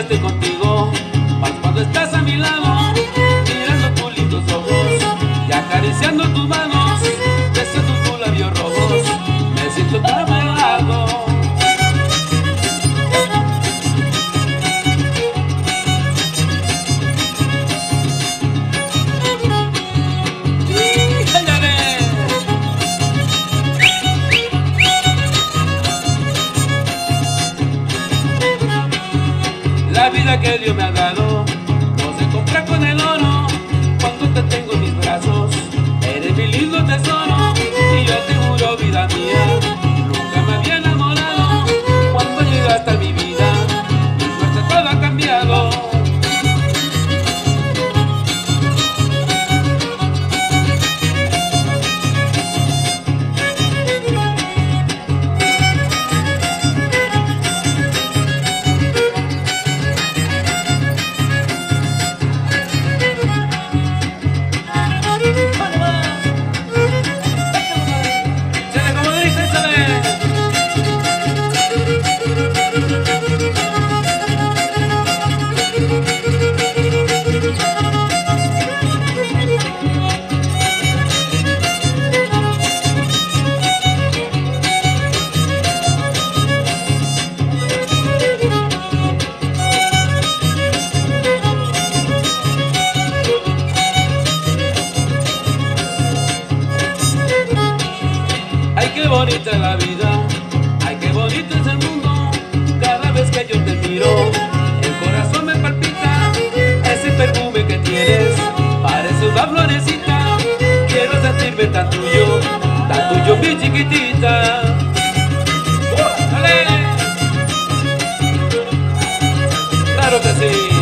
esté contigo, La vida que Dios me ha dado no se compra con el oro. Cuando te tengo en mis brazos, eres mi lindo tesoro. Y yo te juro, vida mía, qué bonita es la vida, ay, qué bonito es el mundo. Cada vez que yo te miro, el corazón me palpita. Ese perfume que tienes parece una florecita. Quiero sentirme tan tuyo, tan tuyo, mi chiquitita. ¡Uh! Claro que sí.